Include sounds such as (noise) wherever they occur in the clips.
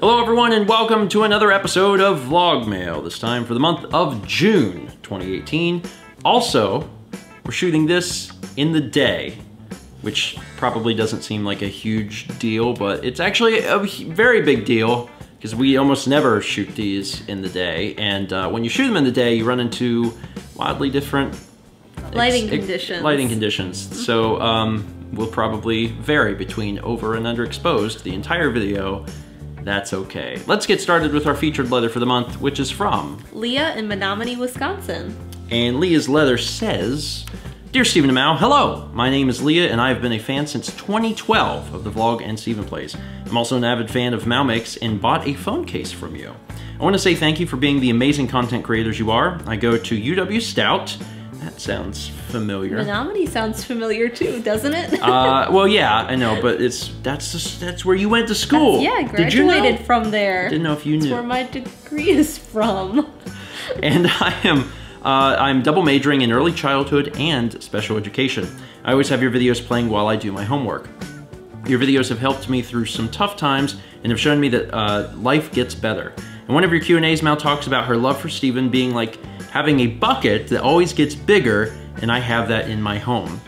Hello, everyone, and welcome to another episode of Vlogmail, this time for the month of June 2018. Also, we're shooting this in the day, which probably doesn't seem like a huge deal, but it's actually a very big deal because we almost never shoot these in the day. And uh, when you shoot them in the day, you run into wildly different lighting conditions. Lighting conditions. So um, we'll probably vary between over and underexposed the entire video that's okay. Let's get started with our featured letter for the month, which is from Leah in Menomonie, Wisconsin. And Leah's letter says, Dear Stephen Mal, hello. My name is Leah, and I have been a fan since 2012 of the vlog and Stephen Plays. I'm also an avid fan of Mal Makes and bought a phone case from you. I want to say thank you for being the amazing content creators you are. I go to UW Stout, that sounds familiar. Menomonie sounds familiar too, doesn't it? uh, (laughs) well, yeah, I know, but it's that's just, that's where you went to school. That's, yeah, graduated you know? from there. Didn't know if you knew. That's where my degree is from. (laughs) and I am. Uh, I'm double majoring in early childhood and special education. I always have your videos playing while I do my homework. Your videos have helped me through some tough times and have shown me that uh, life gets better. And one of your Q&As, Mal talks about her love for Stephen being like having a bucket that always gets bigger, and I have that in my home.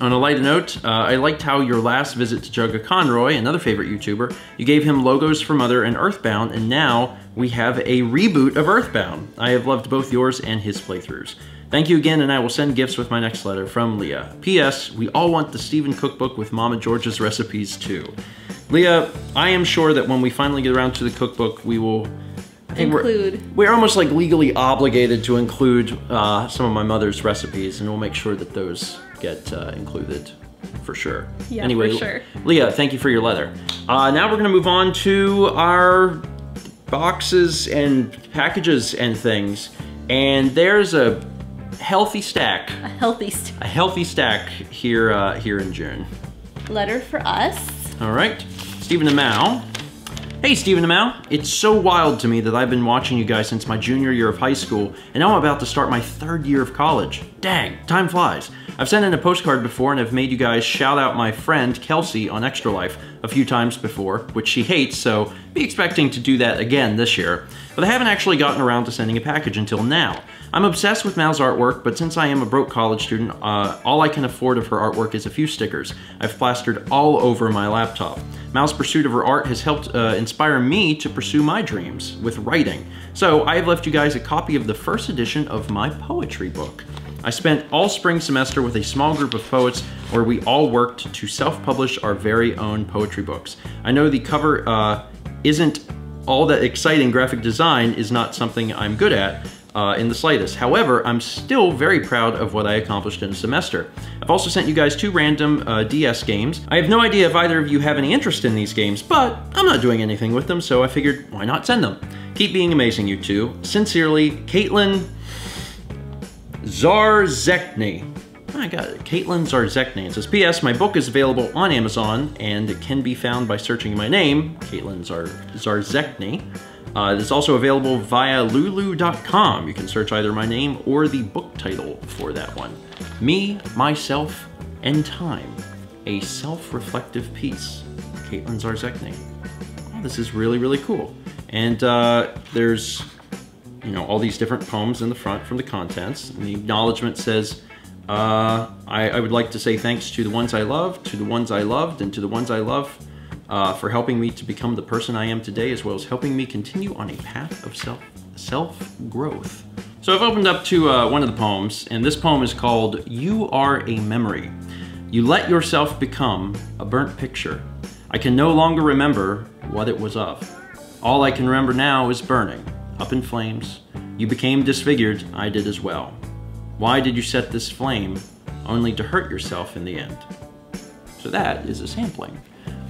On a lighter note, uh, I liked how your last visit to Jugga Conroy, another favorite YouTuber, you gave him logos for Mother and Earthbound, and now we have a reboot of Earthbound. I have loved both yours and his playthroughs. Thank you again, and I will send gifts with my next letter from Leah. P.S. We all want the Stephen cookbook with Mama Georg's recipes too. Leah, I am sure that when we finally get around to the cookbook, we will include. We're, we're, almost like legally obligated to include uh, some of my mother's recipes, and we'll make sure that those get uh, included for sure. Yeah, anyway, for sure. Leah, thank you for your letter. Uh, now we're gonna move on to our boxes and packages and things. And there's a healthy stack. A healthy stack. A healthy stack here, uh, here in June. Letter for us. All right. Stephen and Mal Hey Stephen Mal, it's so wild to me that I've been watching you guys since my junior year of high school, and now I'm about to start my third year of college. Dang, time flies. I've sent in a postcard before and have made you guys shout out my friend Kelsey on Extra Life a few times before, which she hates, so be expecting to do that again this year. But I haven't actually gotten around to sending a package until now. I'm obsessed with Mal's artwork, but since I am a broke college student, uh, all I can afford of her artwork is a few stickers I've plastered all over my laptop. Mal's pursuit of her art has helped uh, inspire me to pursue my dreams with writing. So I have left you guys a copy of the first edition of my poetry book. I spent all spring semester with a small group of poets where we all worked to self-publish our very own poetry books. I know the cover uh, isn't all that exciting graphic design is not something I'm good at, uh, in the slightest. However, I'm still very proud of what I accomplished in a semester. I've also sent you guys two random uh, DS games. I have no idea if either of you have any interest in these games, but I'm not doing anything with them, so I figured why not send them? Keep being amazing, you two. Sincerely, Caitlin Zarzekny. I got it. Caitlin Zarzekny. It says, P.S. My book is available on Amazon, and it can be found by searching my name, Caitlin Zar Zarzekny. Uh, it's also available via lulu.com. You can search either my name or the book title for that one. Me, Myself, and Time. A self-reflective piece. Caitlin Zarzekny. Oh, this is really, really cool. And uh, there's, you know, all these different poems in the front from the contents. And the acknowledgement says, uh, I, I would like to say thanks to the ones I love, to the ones I loved, and to the ones I love uh, for helping me to become the person I am today, as well as helping me continue on a path of self self growth. So I've opened up to uh, one of the poems, and this poem is called "You Are a Memory." You let yourself become a burnt picture. I can no longer remember what it was of. All I can remember now is burning, up in flames. You became disfigured, I did as well. Why did you set this flame, only to hurt yourself in the end? So that is a sampling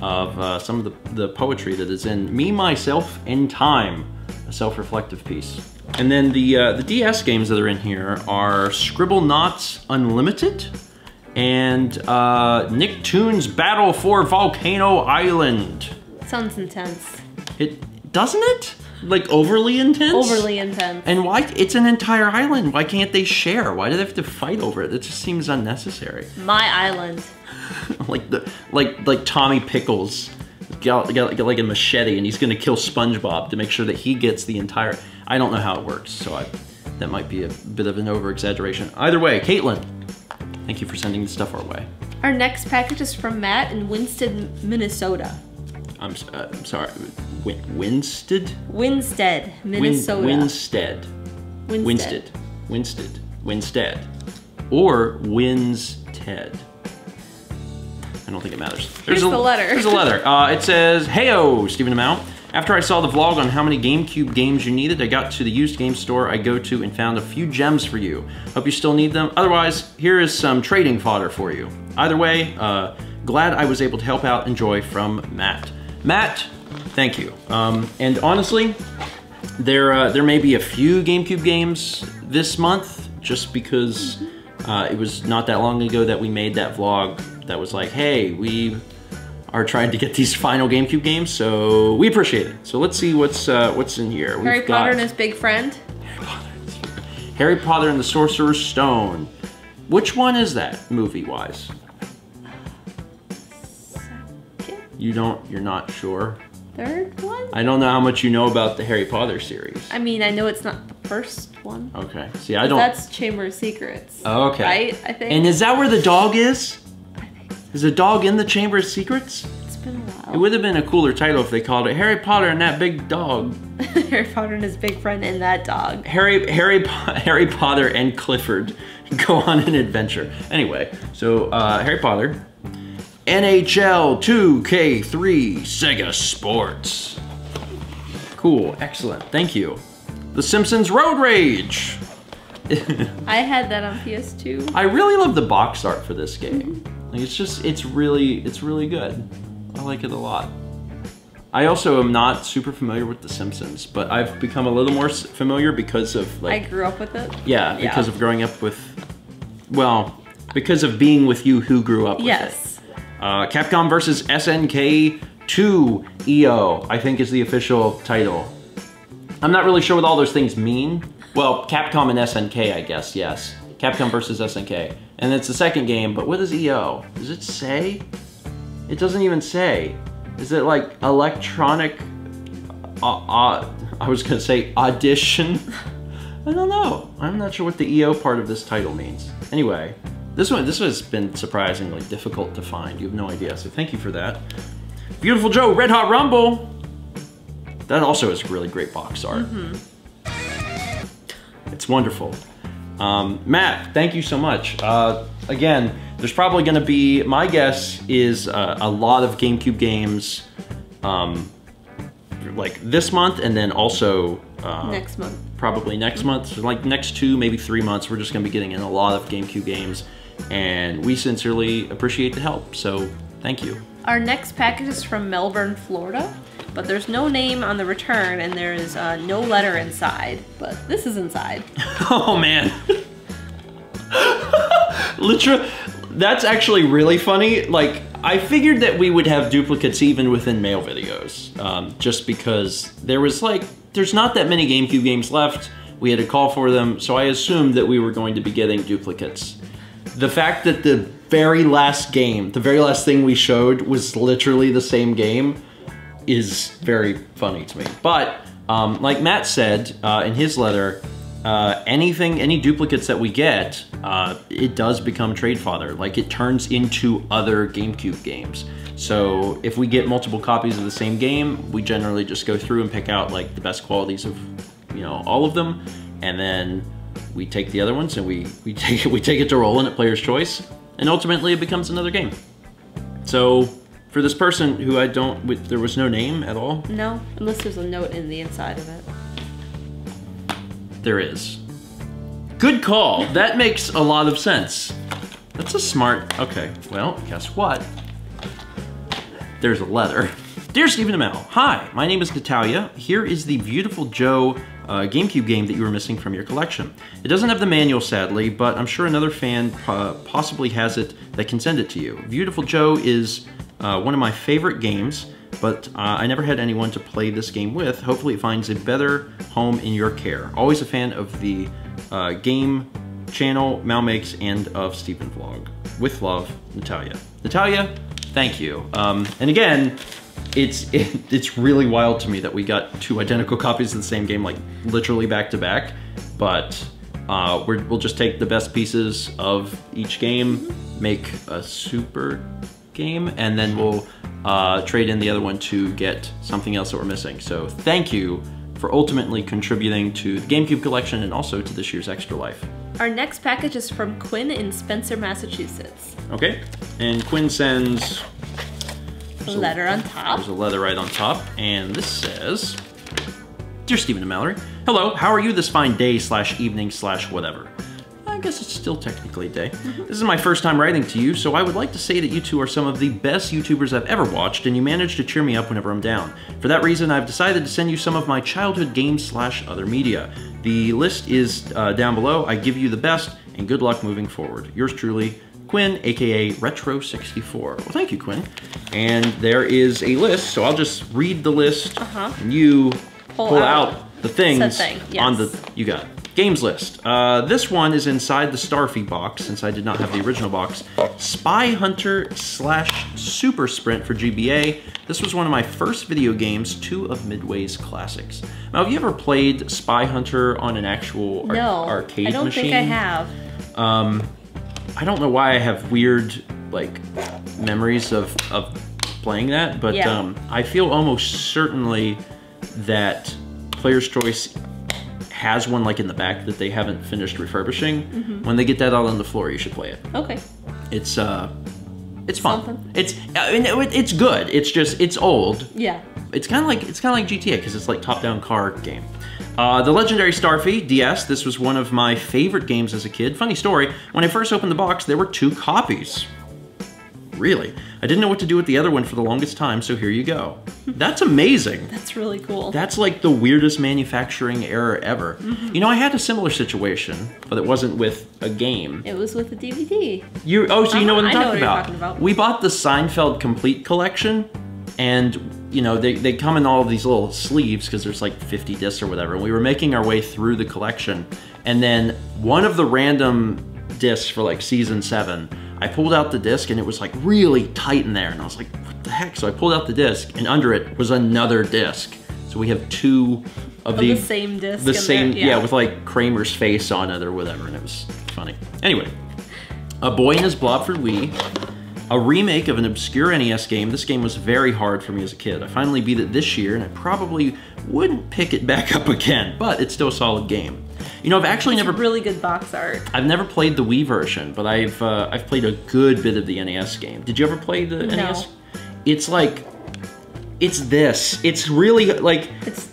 of uh, some of the, the poetry that is in Me, Myself, and Time, a self-reflective piece. And then the, uh, the DS games that are in here are Scribblenauts Unlimited and uh, Nicktoons Battle for Volcano Island. Sounds intense. It doesn't it? Like overly intense? Overly intense. And why? It's an entire island. Why can't they share? Why do they have to fight over it? It just seems unnecessary. My island. (laughs) like the like like Tommy Pickles got, got, got like a machete and he's gonna kill SpongeBob to make sure that he gets the entire. I don't know how it works, so I that might be a bit of an over exaggeration. Either way, Caitlin, thank you for sending the stuff our way. Our next package is from Matt in Winston, Minnesota. I'm, uh, I'm sorry, Win- Winstead? Winstead, Win- Minnesota. Winstead. Winstead. Winstead. Winstead. Winstead. Or Winsted. I don't think it matters. Here's a, the letter. There's a letter. (laughs) Uh, it says, Heyo, Stephen Amount. After I saw the vlog on how many GameCube games you needed, I got to the used game store I go to and found a few gems for you. Hope you still need them. Otherwise, here is some trading fodder for you. Either way, uh, glad I was able to help out. Enjoy from Matt. Matt, thank you. Um, and honestly, there, uh, there may be a few GameCube games this month, just because uh, it was not that long ago that we made that vlog that was like, hey, we are trying to get these final GameCube games, so we appreciate it. So let's see what's uh, what's in here. Harry We've Potter and his big friend. Harry Potter and the Sorcerer's Stone. Which one is that, movie-wise? You don't, you're not sure? Third one? I don't know how much you know about the Harry Potter series. I mean, I know it's not the first one. Okay, see, I don't. That's Chamber of Secrets. Oh, okay. Right? I think. And is that where the dog is? I think so. Is the dog in the Chamber of Secrets? It's been a while. It would have been a cooler title if they called it Harry Potter and that big dog. (laughs) Harry Potter and his big friend and that dog. Harry Harry Po- (laughs) Harry Potter and Clifford (laughs) go on an adventure. Anyway, so uh, Harry Potter, NHL 2K3 Sega Sports. Cool, excellent, thank you. The Simpsons Road Rage. (laughs) I had that on PS2. I really love the box art for this game. Mm-hmm. Like it's just it's really it's really good. I like it a lot. I also am not super familiar with The Simpsons, but I've become a little more familiar because of like- I grew up with it. yeah, because of growing up with well, because of being with you who grew up with it. Uh, Capcom versus SNK 2 EO, I think is the official title. I'm not really sure what all those things mean. Well, Capcom and SNK, I guess, yes. Capcom versus SNK. And it's the second game, but what is EO? Does it say? It doesn't even say. Is it like electronic? Uh, uh, I was gonna say audition. (laughs) I don't know. I'm not sure what the EO part of this title means. Anyway, this one this has been surprisingly difficult to find. You have no idea, so thank you for that. Beautiful Joe, Red Hot Rumble. That also is really great box art. It's wonderful. Um, Matt, thank you so much. Uh, again, there's probably going to be, my guess is uh, a lot of GameCube games um, like this month and then also uh, Next month. probably next month. So like next two, maybe three months, we're just going to be getting in a lot of GameCube games. And we sincerely appreciate the help. So thank you. Our next package is from Melbourne, Florida, but there's no name on the return and there is uh, no letter inside. But this is inside. (laughs) Oh man. (laughs) Literally, that's actually really funny. Like, I figured that we would have duplicates even within mail videos, um, just because there was like, there's not that many GameCube games left. We had to call for them, so I assumed that we were going to be getting duplicates. The fact that the very last game, the very last thing we showed was literally the same game is very funny to me. But um, like Matt said uh, in his letter, uh, anything, any duplicates that we get, uh, it does become trade fodder. Like it turns into other GameCube games. So if we get multiple copies of the same game, we generally just go through and pick out like the best qualities of, you know, all of them, and then we take the other ones and we we (laughs) take it we take it to roll in at player's choice, and ultimately it becomes another game. So for this person who I don't, there was no name at all. No, unless there's a note in the inside of it. There is. Good call. That makes a lot of sense. That's a smart. Okay. Well, guess what? There's a letter. Dear Stephen Amell, hi, my name is Natalia. Here is the Beautiful Joe uh, GameCube game that you were missing from your collection. It doesn't have the manual, sadly, but I'm sure another fan uh, possibly has it that can send it to you. Beautiful Joe is uh, one of my favorite games, but uh, I never had anyone to play this game with. Hopefully, it finds a better home in your care. Always a fan of the uh, game channel, Mal Makes, and of Stephen Vlog. With love, Natalia. Natalia, thank you. Um, and again, it's it, (laughs) it's really wild to me that we got two identical copies of the same game, like literally back to back. But uh, we're, we'll just take the best pieces of each game, make a super game, and then we'll uh, trade in the other one to get something else that we're missing. So thank you for ultimately contributing to the GameCube collection and also to this year's Extra Life. Our next package is from Quinn in Spencer, Massachusetts. Okay, and Quinn sends A letter on top. There's a letter right on top, and this says, Dear Stephen and Mallory, hello, how are you this fine day slash evening slash whatever? I guess it's still technically day. This is my first time writing to you, so I would like to say that you two are some of the best YouTubers I've ever watched, and you manage to cheer me up whenever I'm down. For that reason, I've decided to send you some of my childhood games slash other media. The list is uh, down below. I give you the best, and good luck moving forward. Yours truly, Quinn, aka Retro64. Well, thank you, Quinn. And there is a list, so I'll just read the list, Uh-huh. and you Pull pull, out out, the things thing, on the. You got it. Games list. Uh, this one is inside the Starfy box, since I did not have the original box. Spy Hunter slash Super Sprint for GBA. This was one of my first video games, two of Midway's classics. Now, have you ever played Spy Hunter on an actual ar- No, arcade I don't machine? think I have. Um, I don't know why I have weird like memories of of playing that, but Yeah. um, I feel almost certainly that Player's Choice has one like in the back that they haven't finished refurbishing. Mm-hmm. When they get that out on the floor, you should play it. Okay. It's uh, it's fun. Something. It's I mean, it's good. It's just it's old. Yeah. It's kind of like it's kind of like GTA because it's like top-down car game. Uh, the legendary Starfy DS. This was one of my favorite games as a kid. Funny story: when I first opened the box, there were two copies. Really, I didn't know what to do with the other one for the longest time. So here you go. (laughs) That's amazing. That's really cool. That's like the weirdest manufacturing error ever. Mm-hmm. You know, I had a similar situation, but it wasn't with a game. it was with a DVD. You oh, so you know what I'm Uh-huh, I know talking, what about. talking about. We bought the Seinfeld Complete Collection, and you know they, they come in all of these little sleeves because there's like 50 discs or whatever. And we were making our way through the collection, and then one of the random discs for like season seven, I pulled out the disc and it was like really tight in there, and I was like, what the heck? So I pulled out the disc, and under it was another disc. So we have two of Of the, the same disc the same there, yeah. yeah. with like Kramer's face on it or whatever, and it was funny. Anyway, a Boy and His Blob for Wii, a remake of an obscure NES game. This game was very hard for me as a kid. I finally beat it this year, and I probably wouldn't pick it back (laughs) up again, but it's still a solid game. You know, I've actually It's never really good box art. I've never played the Wii version, but I've uh, I've played a good bit of the NES game. Did you ever play the No. NES? It's like it's this. It's really like It's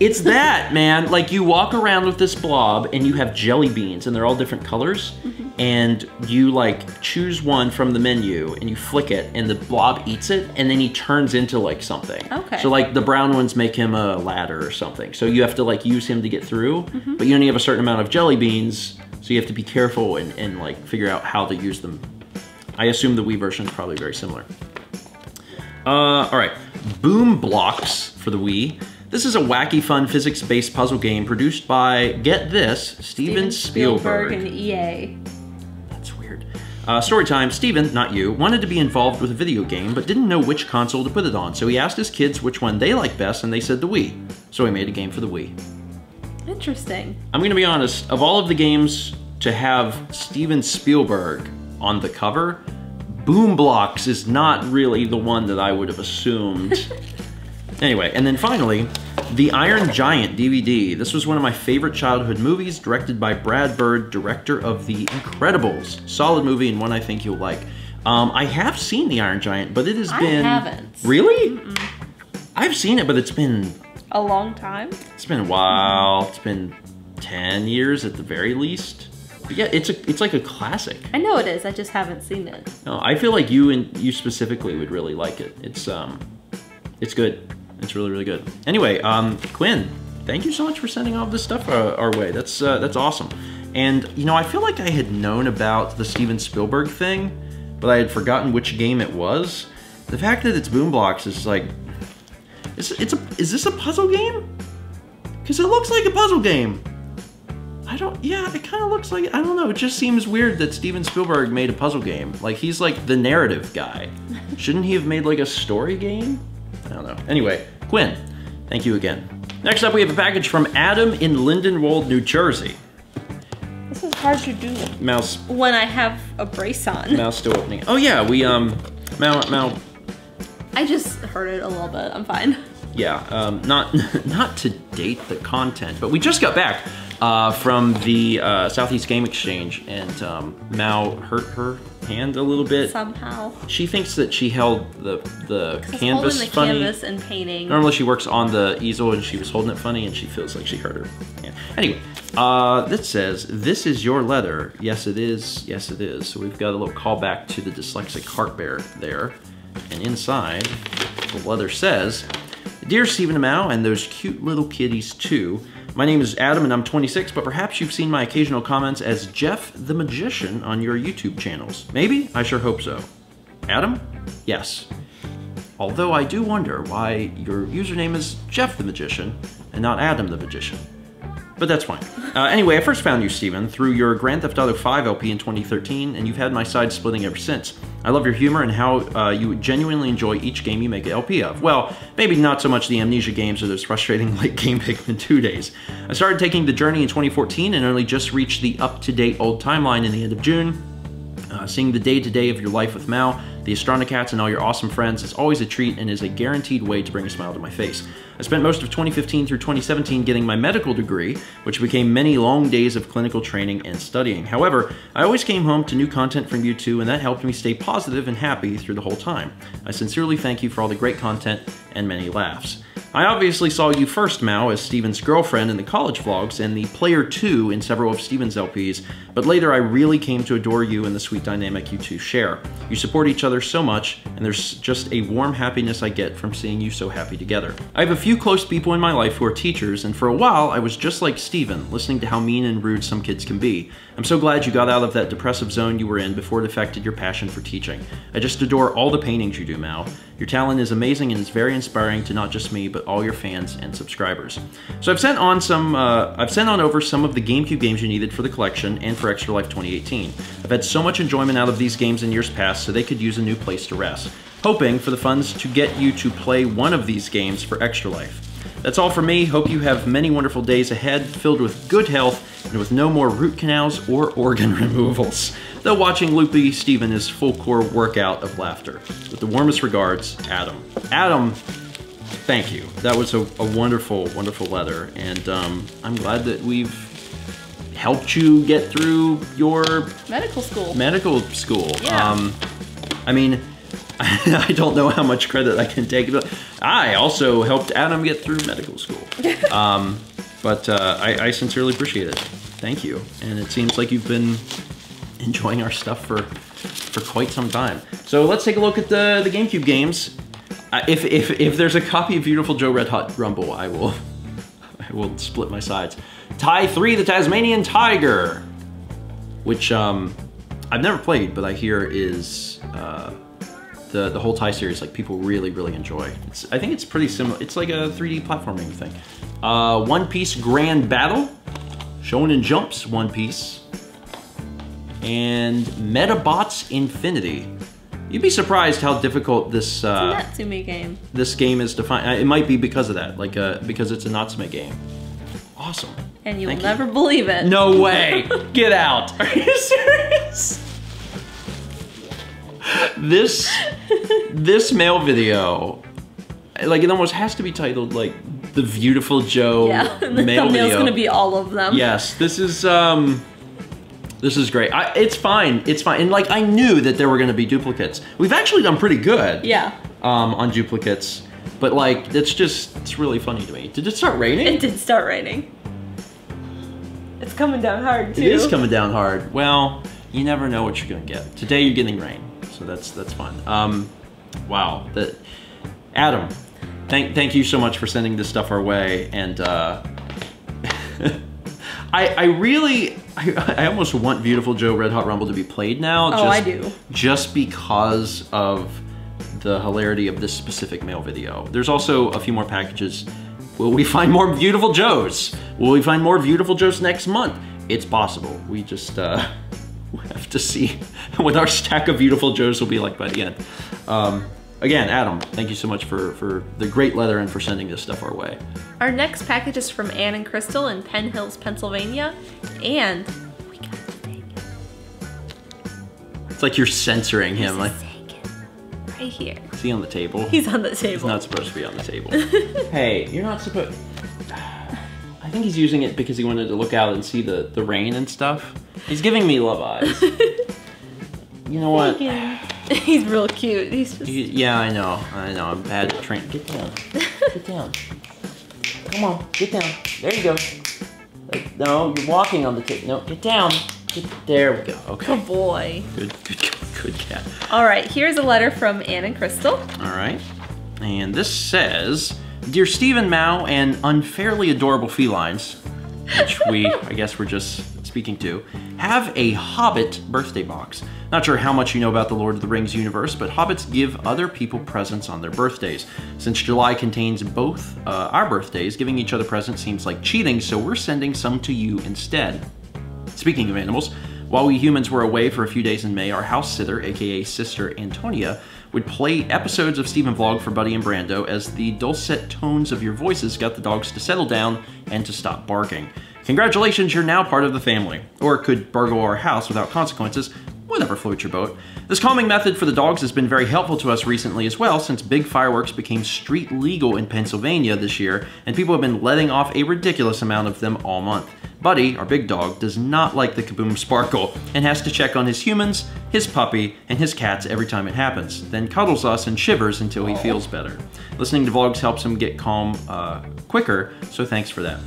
it's that, man. Like you walk around with this blob and you have jelly beans and they're all different colors. And you like choose one from the menu and you flick it and the blob eats it and then he turns into like something. Okay. So like the brown ones make him a ladder or something. So you have to like use him to get through, but you only have a certain amount of jelly beans. So you have to be careful and, and like figure out how to use them. I assume the Wii version is probably very similar. Uh, all right, Boom Blox for the Wii. This is a wacky, fun, physics-based puzzle game produced by, get this, Steven, Spielberg. and E EA. That's weird. Uh, story time. Steven, not you, wanted to be involved with a video game, but didn't know which console to put it on. So he asked his kids which one they liked best, and they said the Wii. So he made a game for the Wii. Interesting. I'm gonna be honest. Of all of the games to have Steven Spielberg on the cover, Boom Blox is not really the one that I would have assumed. (laughs) anyway, and then finally, The Iron Giant DVD. This was one of my favorite childhood movies, directed by Brad Bird, director of The Incredibles. Solid movie and one I think you'll like. Um, I have seen The Iron Giant, but it has I been haven't. really. I've seen it, but it's been A long time. it's been a while. It's been ten years at the very least. But yeah, it's a it's like a classic. I know it is. I just haven't seen it. No, I feel like you and you specifically would really like it. It's um, it's good. It's really really good. Anyway, um, Quinn, thank you so much for sending all this stuff uh, our way. That's uh, that's awesome. And you know, I feel like I had known about the Steven Spielberg thing, but I had forgotten which game it was. The fact that it's Boom Blox is like, it's a is this a puzzle game? Because it looks like a puzzle game. I don't. Yeah, it kind of looks like. I don't know. It just seems weird that Steven Spielberg made a puzzle game. Like he's like the narrative guy. (laughs) Shouldn't he have made like a story game? I don't know. Anyway, Quinn, thank you again. Next up, we have a package from Adam in Lindenwold, New Jersey. This is hard to do Mouse, when I have a brace on. mouse still opening. Oh yeah, we um, Mal, Mal, I just heard it a little bit. I'm fine. Yeah, um, not (laughs) not to date the content, but we just got back uh, from the uh, Southeast Game Exchange, and um, Mal hurt her hand a little bit. Somehow. She thinks that she held the the canvas holding the funny. canvas and painting. Normally she works on the easel and she was holding it funny and she feels like she hurt her. hand. Anyway, uh, this says, this is your letter. Yes, it is. Yes, it is. So we've got a little callback to the dyslexic heart bear there. And inside, the letter says, Dear Stephen Mal and those cute little kitties too, my name is Adam and I'm 26, but perhaps you've seen my occasional comments as Jeff the Magician on your YouTube channels. Maybe? I sure hope so. Adam? Yes. Although I do wonder why your username is Jeff the Magician and not Adam the Magician. But that's fine. Uh, anyway, I first found you, Stephen, through your Grand Theft Auto 5 LP in 2013, and you've had my side splitting ever since. I love your humor and how uh, you genuinely enjoy each game you make an LP of. Well, maybe not so much the Amnesia games or those frustrating (laughs) late game Pikmin 2 days. I started taking the journey in 2014 and only just reached the up to date old timeline in the end of June. Seeing the day to day of your life with Mal, the Astronocats, and all your awesome friends is always a treat and is a guaranteed way to bring a smile to my face. I spent most of 2015 through 2017 getting my medical degree, which became many long days of clinical training and studying. However, I always came home to new content from you two, and that helped me stay positive and happy through the whole time. I sincerely thank you for all the great content and many laughs. I obviously saw you first, Mal, as Stephen's girlfriend in the college vlogs and the player 2 in several of Stephen's LPs, but later I really came to adore you and the sweet dynamic you two share. You support each other so much, and there's just a warm happiness I get from seeing you so happy together. I have a few close people in my life who are teachers, and for a while I was just like Stephen, listening to how mean and rude some kids can be. I'm so glad you got out of that depressive zone you were in before it affected your passion for teaching. I just adore all the paintings you do, Mal. Your talent is amazing and is very inspiring to not just me, but all your fans and subscribers. So I've sent on some, uh, I've sent on over some of the GameCube games you needed for the collection and for Extra Life 2018. I've had so much enjoyment out of these games in years past, so they could use a new place to rest. Hoping for the funds to get you to play one of these games for Extra Life. That's all for me. Hope you have many wonderful days ahead, filled with good health and with no more root canals or organ (laughs) removals. Though watching Loopy Stephen is full core workout of laughter. With the warmest regards, Adam. Adam, thank you. That was a, a wonderful, wonderful letter, and um, I'm glad that we've helped you get through your Medical school. medical school. Yeah. Um, I mean, (laughs) I don't know how much credit I can take, but I also helped Adam get through medical school. (laughs) um, but uh, I, I sincerely appreciate it. Thank you. And it seems like you've been enjoying our stuff for for quite some time. So let's take a look at the the GameCube games. Uh, if if if there's a copy of Beautiful Joe Red Hot Rumble, I will (laughs) I will split my sides. Ty three, the Tasmanian Tiger, which um, I've never played, but I hear is uh, the the whole Ty series like people really really enjoy. It's I think it's pretty similar. It's like a 3D platforming thing. Uh, One Piece Grand Battle, Shonen Jumps One Piece, and Medabots Infinity. You'd be surprised how difficult this uh, Natsume game. this game is to find. uh, It might be because of that, like uh, because it's a Natsume game. Awesome. And you'll Thank you. never believe it. No way! (laughs) Get out! Are you serious? This this mail video, like it almost has to be titled like the Beautiful Joe Yeah, (laughs) the mail thumbnail's video. gonna be all of them. Yes, this is um this is great. I, it's fine. It's fine. And like I knew that there were going to be duplicates. We've actually done pretty good Yeah. um on duplicates. But like it's just it's really funny to me. Did it start raining? It did start raining. It's coming down hard too. It is coming down hard. Well, you never know what you're gonna get. Today you're getting rain, so that's that's fun. Um, wow. The, Adam, thank thank you so much for sending this stuff our way, and uh, (laughs) I I really I, I almost want Beautiful Joe Red Hot Rumble to be played now. Oh, I do. Just because of the hilarity of this specific mail video. There's also a few more packages. Will we find more beautiful Joes? Will we find more beautiful Joes next month? It's possible. We just uh, (laughs) we have to see (laughs) what our stack of beautiful Joes will be like by the end. Um, again, Adam, thank you so much for, for the great leather and for sending this stuff our way. Our next package is from Ann and Crystal in Penn Hills, Pennsylvania, and we got the thing. It's like you're censoring him. Like, right here. is he on the table? He's on the table. He's not supposed to be on the table. (laughs) hey, you're not supposed. I think he's using it because he wanted to look out and see the, the rain and stuff. He's giving me love eyes. (laughs) you know what? (laughs) He's real cute. He's just Yeah, I know. I know. I'm bad at train. Get down. Get (laughs) down. Come on. Get down. There you go. Like, No, you're walking on the tip. No, get down. Get, there we go. Okay. good boy. Good, good, good cat. All right, here's a letter from Anne and Crystal. All right. And this says, Dear Stephen Mal and unfairly adorable felines, which we, (laughs) I guess, we're just speaking to, have a Hobbit birthday box. Not sure how much you know about the Lord of the Rings universe, but hobbits give other people presents on their birthdays. Since July contains both uh, our birthdays, giving each other presents seems like cheating, so we're sending some to you instead. Speaking of animals, while we humans were away for a few days in May, our house sitter, aka Sister Antonia, would play episodes of Stephen Vlog for Buddy and Brando as the dulcet tones of your voices got the dogs to settle down and to stop barking. Congratulations, you're now part of the family. Or could burgle our house without consequences, whatever floats your boat. This calming method for the dogs has been very helpful to us recently as well, since big fireworks became street legal in Pennsylvania this year, and people have been letting off a ridiculous amount of them all month. Buddy, our big dog, does not like the kaboom sparkle and has to check on his humans, his puppy, and his cats every time it happens, then cuddles us and shivers until he feels better. Listening to vlogs helps him get calm uh, quicker, so thanks for that.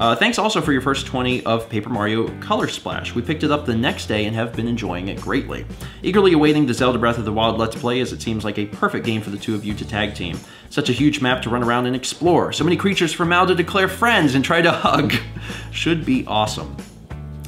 Uh, thanks also for your first 20 of Paper Mario Color Splash. We picked it up the next day and have been enjoying it greatly. Eagerly awaiting the Zelda Breath of the Wild Let's Play as it seems like a perfect game for the two of you to tag team. Such a huge map to run around and explore. So many creatures for Mal to declare friends and try to hug. (laughs) Should be awesome.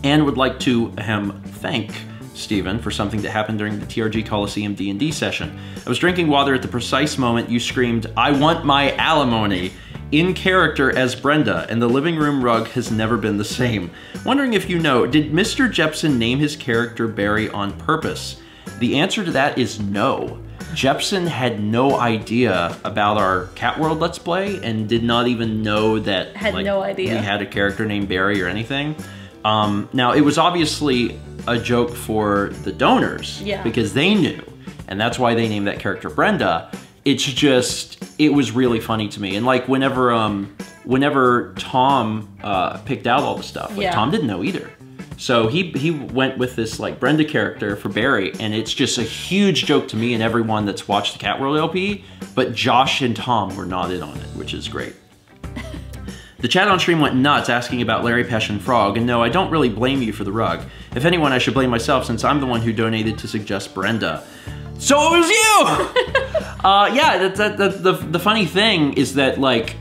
And would like to ahem, thank Stephen for something that happened during the TRG Coliseum D&D session. I was drinking water at the precise moment you screamed, I want my alimony, in character as Brenda, and the living room rug has never been the same. Wondering if you know, did Mr. Jepson name his character Barry on purpose? The answer to that is no. Jepson had no idea about our Cat World Let's Play and did not even know that Had like, no idea. we had a character named Barry or anything. Um, now, it was obviously a joke for the donors Yeah. because they knew, and that's why they named that character Brenda. It's just, it was really funny to me. And like whenever, um, whenever Tom uh, picked out all the stuff, like Yeah. Tom didn't know either. So he he went with this like Brenda character for Barry, and it's just a huge joke to me and everyone that's watched the Cat World LP. But Josh and Tom were not in on it, which is great. The chat on stream went nuts asking about Larry Pesh and Frog, and no, I don't really blame you for the rug. If anyone, I should blame myself since I'm the one who donated to suggest Brenda. So it was you! (laughs) uh, yeah, that, that, that, the, the funny thing is that, like,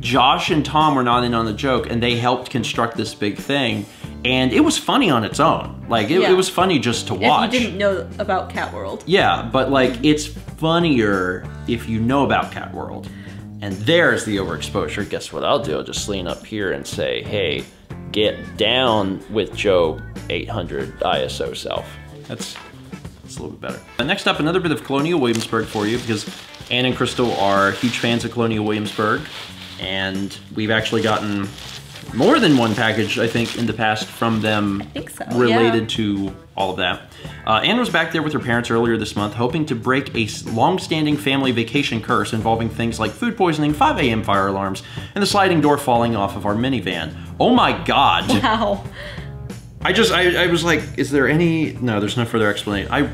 Josh and Tom were not in on the joke, and they helped construct this big thing, and it was funny on its own. Like, it, Yeah. it was funny just to watch. If you didn't know about Cat World. Yeah, but like it's funnier if you know about Cat World. And there's the overexposure. Guess what I'll do? I'll just lean up here and say, hey, get down with Joe 800 ISO self. That's, a little bit better. Uh, next up, another bit of Colonial Williamsburg for you because Anne and Crystal are huge fans of Colonial Williamsburg. And we've actually gotten more than one package, I think, in the past from them so, related yeah. to all of that. Uh, Anne was back there with her parents earlier this month, hoping to break a long-standing family vacation curse involving things like food poisoning, 5 a.m. fire alarms, and the sliding door falling off of our minivan. Oh my god! Wow. I just, I, I was like, is there any? No, there's no further explanation. I'd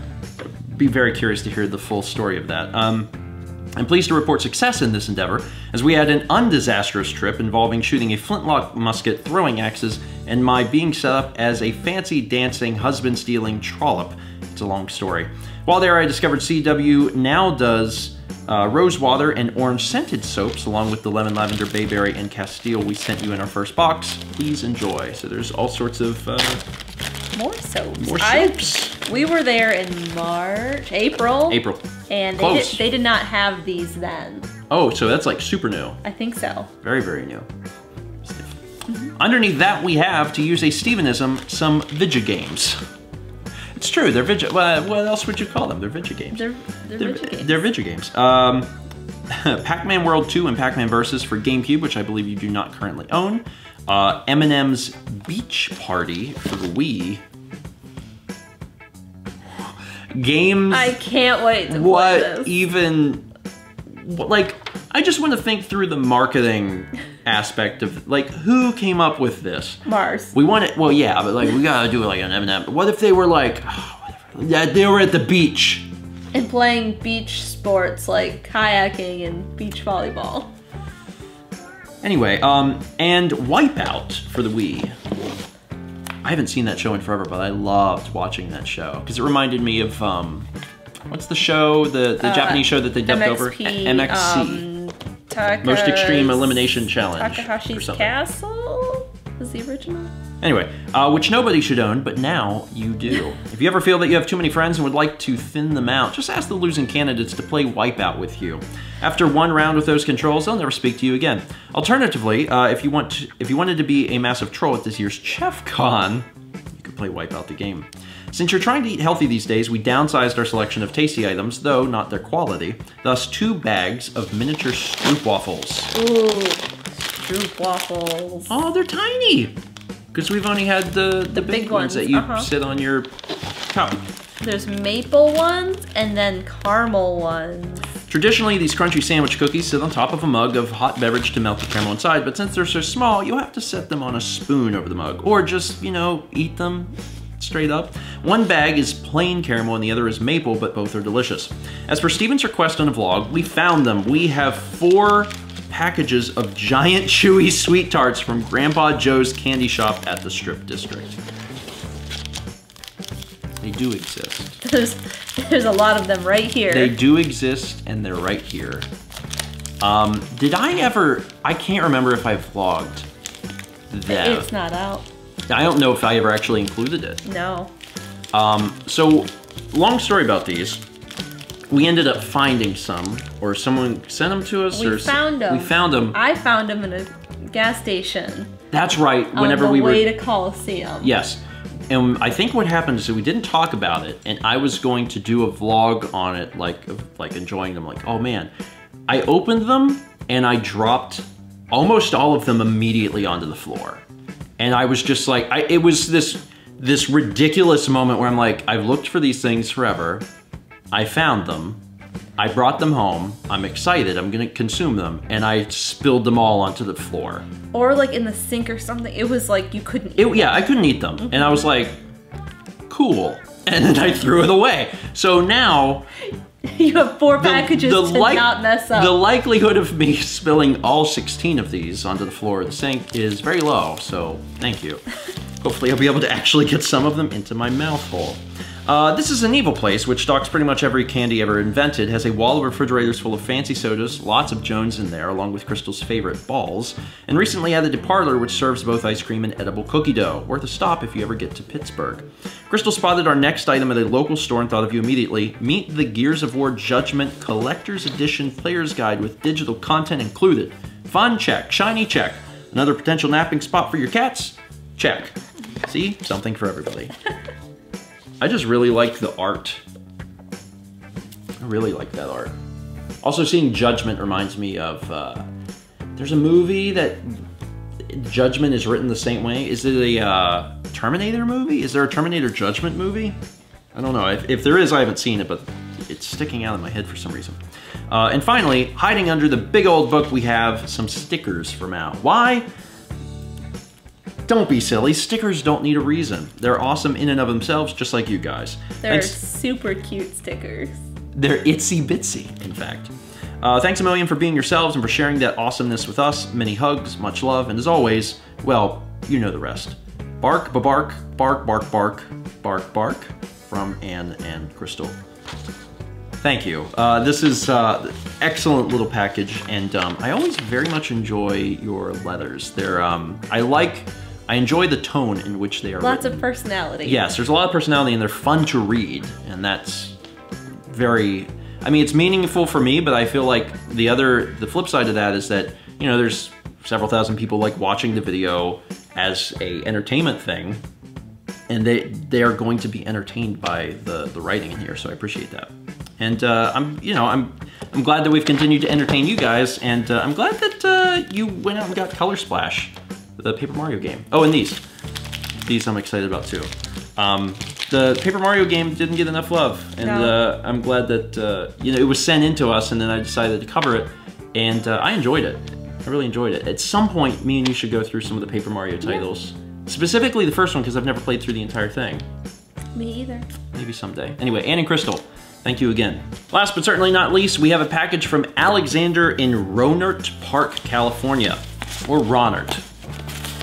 be very curious to hear the full story of that. Um, I'm pleased to report success in this endeavor, as we had an undisastrous trip involving shooting a flintlock musket, throwing axes, and my being set up as a fancy dancing, husband stealing trollop. It's a long story. While there, I discovered CW now does uh, rose water and orange scented soaps, along with the lemon, lavender, bayberry, and castile we sent you in our first box. Please enjoy. So there's all sorts of uh, More soaps. more I- soaps. we were there in March, April. April. And they did, they did not have these then. Oh, so that's like super new. I think so. Very, very new. Underneath that, we have, to use a Stephenism, some Vidja games. It's true. They're video. Well, what else would you call them? They're video games. They're they're, They're, video games. they're video games. Um, (laughs) Pac-Man World 2 and Pac-Man Versus for GameCube, which I believe you do not currently own. Uh, M&M's Beach Party for the Wii. Games. I can't wait to play what this. even? Like, I just want to think through the marketing aspect of like who came up with this. Mars. We want it. Well, yeah, but like we gotta do like an M&M. What if they were like, yeah, they were at the beach. and playing beach sports like kayaking and beach volleyball. Anyway, um, and Wipeout for the Wii. I haven't seen that show in forever, but I loved watching that show because it reminded me of um, what's the show, the the Japanese show that they dubbed over MXP, MXC, Um, Taka's- Most Extreme Elimination Challenge Takahashi's. Castle was the original. Anyway, uh, which nobody should own, but now you do. (laughs) if you ever feel that you have too many friends and would like to thin them out, just ask the losing candidates to play Wipeout with you. After one round with those controls, they'll never speak to you again. Alternatively, uh, if you want, to, if you wanted to be a massive troll at this year's Chef Con, you could play Wipeout the game. Since you're trying to eat healthy these days, we downsized our selection of tasty items, though not their quality. Thus, two bags of miniature Stroop waffles. Ooh, Stroop waffles. Oh, they're tiny. Because we've only had the, the, big, big ones, ones, that you uh-huh. sit on your cup. There's maple ones and then caramel ones. Traditionally, these crunchy sandwich cookies sit on top of a mug of hot beverage to melt the caramel inside, but since they're so small, you'll have to set them on a spoon over the mug, or just, you know, eat them straight up. One bag is plain caramel and the other is maple, but both are delicious. As for Stephen's request on a vlog, we found them. We have four packages of giant (laughs) chewy sweet tarts from Grandpa Joe's candy shop at the Strip District. They do exist. (laughs) There's there's a lot of them right here. They do exist, and they're right here. Um, did I ever? I can't remember if I vlogged that. It's not out. I don't know if I ever actually included it. No. Um, so, long story about these. We ended up finding some, or someone sent them to us, We or found them. We found them. I found them in a gas station That's right. Whenever on the we way were to Coliseum. Yes. And I think what happened is we didn't talk about it, and I was going to do a vlog on it, like like enjoying them. Like, oh man, I opened them and I dropped almost all of them immediately onto the floor, and I was just like, I, it was this this ridiculous moment where I'm like, I've looked for these things forever, I found them, I brought them home, I'm excited, I'm gonna consume them, and I spilled them all onto the floor. Or like in the sink or something. It was like you couldn't. It, yeah, I couldn't eat them. Mm-hmm. And I was like, cool. (laughs) And then I threw it away. So now, (laughs) you have four the, packages the to not mess up. the likelihood of me (laughs) spilling all 16 of these onto the floor of the sink is very low. So thank you. Hopefully I'll be able to actually get some of them into my mouth hole. Uh, this is an evil place, which stocks pretty much every candy ever invented, has a wall of refrigerators full of fancy sodas, lots of Jones in there, along with Crystal's favorite balls, and recently added a parlor which serves both ice cream and edible cookie dough. Worth a stop if you ever get to Pittsburgh. Crystal spotted our next item at a local store and thought of you immediately. Meet the Gears of War Judgment Collector's Edition Player's Guide with digital content included. Fun check, shiny check. Another potential napping spot for your cats? Check. See? Something for everybody. (laughs) I just really like the art. I really like that art. Also, seeing Judgment reminds me of. Uh, there's a movie that Judgment is written the same way. Is it a uh, Terminator movie? Is there a Terminator Judgment movie? I don't know. If, if there is, I haven't seen it, but it's sticking out in my head for some reason. Uh, and finally, hiding under the big old book, we have some stickers from Al. Why? Don't be silly. Stickers don't need a reason. They're awesome in and of themselves, just like you guys. They're Thanks- super cute stickers. they're itsy bitsy, in fact. Uh, thanks a million for being yourselves and for sharing that awesomeness with us. Many hugs, much love, and as always, well, you know the rest. Bark, ba-bark, bark, bark, bark, bark, bark, from Anne and Crystal. Thank you. Uh, this is uh, excellent little package, and um, I always very much enjoy your letters. They're um, I like, I enjoy the tone in which they are. Lots written. of personality. Yes, there's a lot of personality and they're fun to read, and that's very. I mean, it's meaningful for me, but I feel like the other, the flip side of that is that you know there's several thousand people like watching the video as a entertainment thing, and they they are going to be entertained by the the writing in here. So I appreciate that. And uh, I'm you know I'm I'm glad that we've continued to entertain you guys, and uh, I'm glad that uh, you went out and got Color Splash, the Paper Mario game. Oh, and these these I'm excited about too. Um, the Paper Mario game didn't get enough love, and No. uh, I'm glad that uh, you know it was sent into us, and then I decided to cover it, and uh, I enjoyed it. I really enjoyed it. At some point, me and you should go through some of the Paper Mario titles, specifically the first one because I've never played through the entire thing. Me either. Maybe someday. Anyway, Anne and Crystal, thank you again. Last but certainly not least, we have a package from Alexander in Rohnert Park, California, or Rohnert,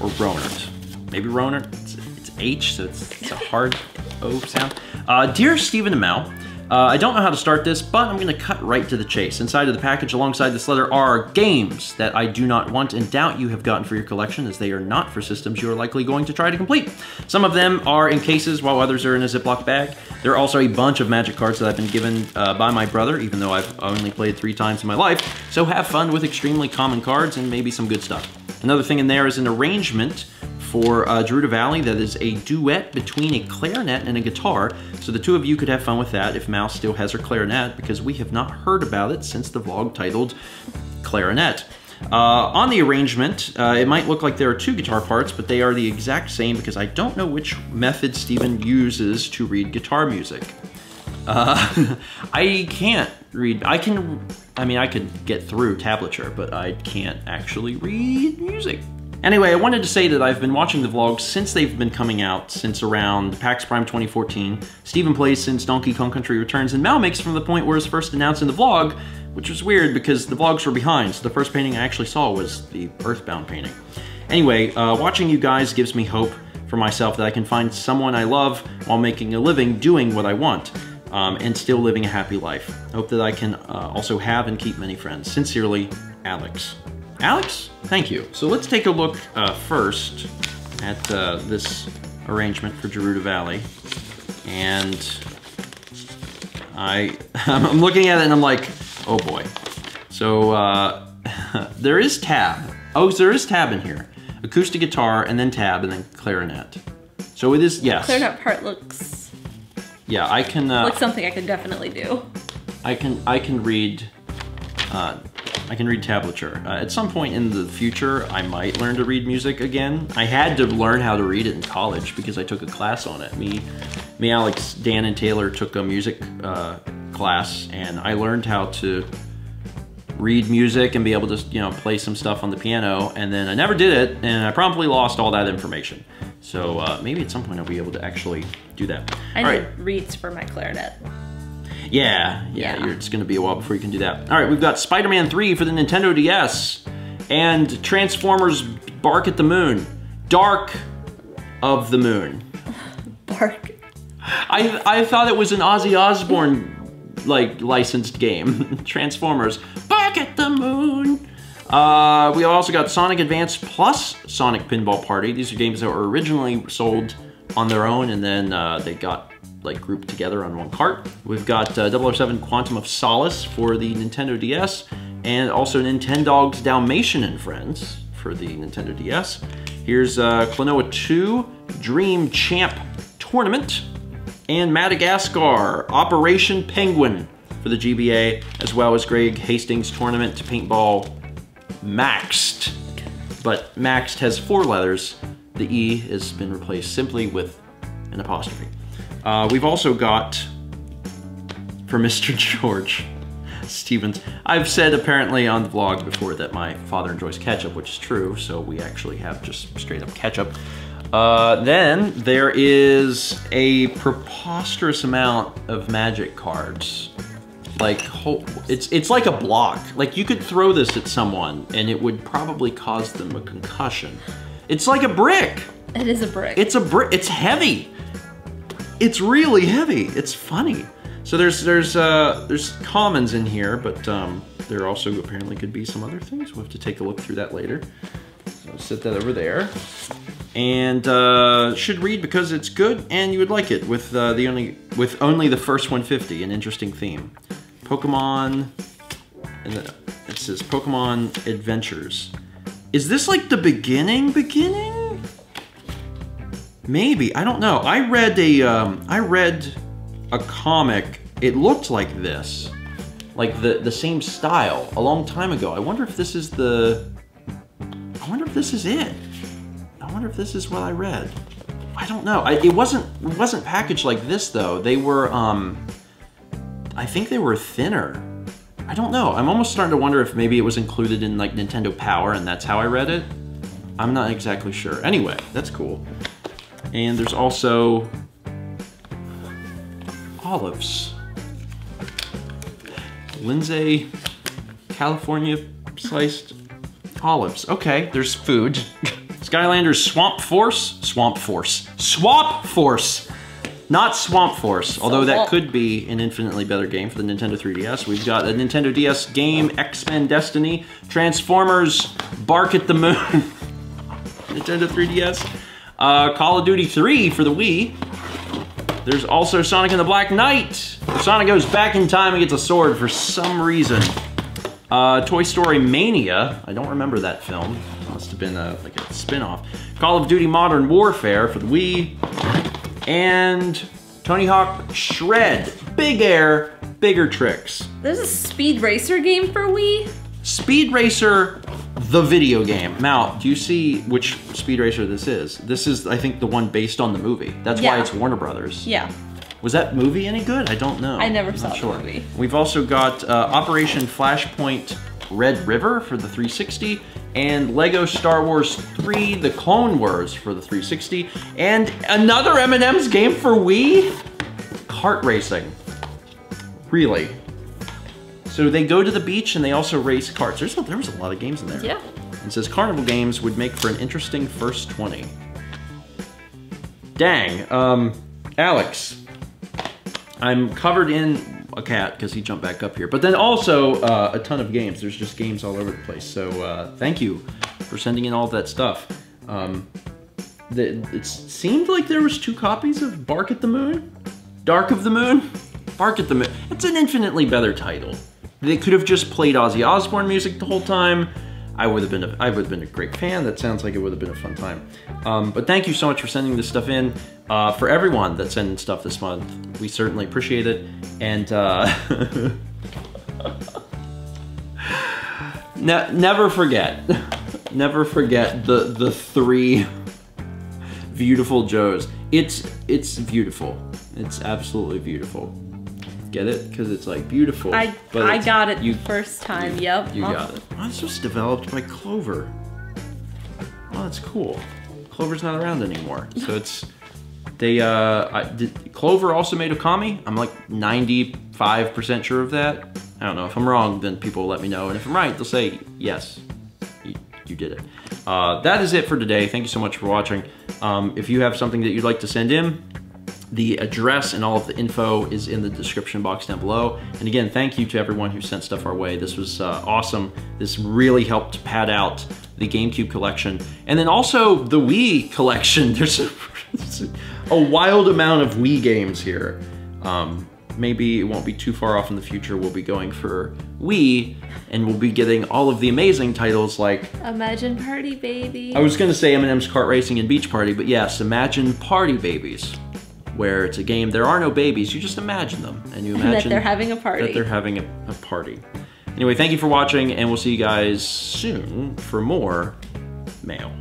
or Rohnert. Maybe Rohnert. It's, it's H, so it's, it's a hard O sound. Uh, Dear Stephen Mal, uh, I don't know how to start this, but I'm going to cut right to the chase. Inside of the package, alongside this letter, are games that I do not want and doubt you have gotten for your collection, as they are not for systems you are likely going to try to complete. Some of them are in cases, while others are in a Ziploc bag. There are also a bunch of Magic cards that I've been given uh, by my brother, even though I've only played three times in my life. So have fun with extremely common cards and maybe some good stuff. Another thing in there is an arrangement for uh, Gerudo Valley that is a duet between a clarinet and a guitar. So the two of you could have fun with that if Mouse still has her clarinet because we have not heard about it since the vlog titled Clarinet. Uh, on the arrangement, uh, it might look like there are two guitar parts, but they are the exact same because I don't know which method Stephen uses to read guitar music. Uh, (laughs) I can't read. I can. I mean, I could get through tablature, but I can't actually read music. Anyway, I wanted to say that I've been watching the vlogs since they've been coming out, since around PAX Prime 2014. Stephen plays since Donkey Kong Country Returns, and Mal makes from the point where it's first announced in the vlog, which was weird because the vlogs were behind, so the first painting I actually saw was the Earthbound painting. Anyway, uh, watching you guys gives me hope for myself that I can find someone I love while making a living doing what I want um, and still living a happy life. Hope that I can uh, also have and keep many friends. Sincerely, Alex. Alex, thank you. So let's take a look uh, first at uh, this arrangement for Gerudo Valley. And I, (laughs) I'm looking at it and I'm like, oh boy. So uh, (laughs) there is tab. Oh, there is tab in here. Acoustic guitar and then tab and then clarinet. So it is, yes. Clarinet part looks Yeah, I can. Uh, looks something I could definitely do. I can. I can read. Uh, I can read tablature. Uh, at some point in the future, I might learn to read music again. I had to learn how to read it in college because I took a class on it. Me, me, Alex, Dan, and Taylor took a music uh, class, and I learned how to read music and be able to, you know, play some stuff on the piano. And then I never did it, and I promptly lost all that information. So uh, maybe at some point I'll be able to actually do that. I All need right. reeds for my clarinet. Yeah, yeah, Yeah. It's going to be a while before you can do that. All right, we've got Spider-Man 3 for the Nintendo DS and Transformers Bark at the Moon. Dark of the Moon. (laughs) Bark. I I thought it was an Ozzy Osbourne like licensed game. (laughs) Transformers Bark at the Moon. Uh, we also got Sonic Advance plus Sonic Pinball Party. These are games that were originally sold on their own and then uh, they got like grouped together on one cart. We've got uh, 007 Quantum of Solace for the Nintendo DS and also Nintendogs Dalmatian and Friends for the Nintendo DS. Here's uh, Klonoa 2 Dream Champ Tournament and Madagascar Operation Penguin for the GBA, as well as Greg Hastings Tournament to Paintball Maxed. But Maxed has four letters. The E has been replaced simply with an apostrophe. Uh, we've also got for (laughs) Mr. Georg Stevens. I've said apparently on the vlog before that my father enjoys ketchup, which is true, so we actually have just straight up ketchup. Uh, then there is a preposterous amount of magic cards. Like, whole, it's it's like a block. Like you could throw this at someone and it would probably cause them a concussion. It's like a brick. It is a brick. It's a brick. It's heavy. It's really heavy. It's funny. So there's there's uh there's commons in here, but um, there also apparently could be some other things. We'll have to take a look through that later. So set that over there. And uh, should read because it's good and you would like it with uh, the only with only the first 150, an interesting theme. Pokemon, and then it says Pokemon Adventures. Is this like the beginning? Beginning? Maybe I don't know. I read a um, I read a comic. It looked like this, like the the same style a long time ago. I wonder if this is the. I wonder if this is it. I wonder if this is what I read. I don't know. I, it wasn't it wasn't packaged like this though. They were um. I think they were thinner. I don't know. I'm almost starting to wonder if maybe it was included in like Nintendo Power and that's how I read it. I'm not exactly sure. Anyway, that's cool. And there's also olives. Lindsay, California sliced olives. Okay, there's food. (laughs) Skylanders Swamp Force? Swamp Force. Swamp Force! Not Swamp Force, although that could be an infinitely better game for the Nintendo 3DS. We've got a Nintendo DS game, X-Men Destiny, Transformers, Bark at the Moon, (laughs) Nintendo 3DS, uh, Call of Duty 3 for the Wii. There's also Sonic and the Black Knight. Sonic goes back in time and gets a sword for some reason. Uh, Toy Story Mania. I don't remember that film. Must have been a, like a spin-off. Call of Duty Modern Warfare for the Wii. And Tony Hawk Shred. Big Air, Bigger Tricks. There's a Speed Racer game for Wii. Speed Racer, the video game. Mal, do you see which Speed Racer this is? This is, I think, the one based on the movie. That's why it's Warner Brothers. Yeah. Was that movie any good? I don't know. I never I'm saw the movie. We've also got uh, Operation Flashpoint Red River for the 360, and Lego Star Wars 3 The Clone Wars for the 360, and another M&M's game for Wii? Kart racing. Really? So they go to the beach and they also race carts. There's a, there was a lot of games in there. Yeah. It says Carnival Games would make for an interesting first 20. Dang. Um, Alex, I'm covered in a cat because he jumped back up here, but then also uh, a ton of games. There's just games all over the place. So uh, thank you for sending in all that stuff. Um, the, it seemed like there was two copies of Bark at the Moon, Dark of the Moon, Bark at the Moon. It's an infinitely better title. They could have just played Ozzy Osbourne music the whole time. I would have been a, I would have been a great fan. That sounds like it would have been a fun time. Um, but thank you so much for sending this stuff in. Uh, for everyone that's sending stuff this month, we certainly appreciate it. And uh, (laughs) ne- never forget, (laughs) never forget the the three beautiful Joes. It's it's beautiful. It's absolutely beautiful. Get it? Because it's like beautiful. I but I got it You the first time. yep. you Uh, got it. Oh, this was developed by Clover. Oh, that's cool. Clover's not around anymore, (laughs) so it's they. Uh, I, did, Clover also made Okami. I'm like 95% sure of that. I don't know if I'm wrong. Then people will let me know, and if I'm right, they'll say yes, you, you did it. Uh, that is it for today. Thank you so much for watching. Um, if you have something that you'd like to send in, the address and all of the info is in the description box down below. And again, thank you to everyone who sent stuff our way. This was uh, awesome. This really helped pad out the GameCube collection. And then also the Wii collection. (laughs) There's a, a wild amount of Wii games here. Um, maybe it won't be too far off in the future. We'll be going for Wii and we'll be getting all of the amazing titles like Imagine Party Baby. I was gonna say M&M's Kart Racing and Beach Party, but yes, imagine Party Babies, where it's a game. There are no babies. You just imagine them, and you (laughs) imagine that they're having a party. That they're having a, a party. Anyway, thank you for watching, and we'll see you guys soon for more mail.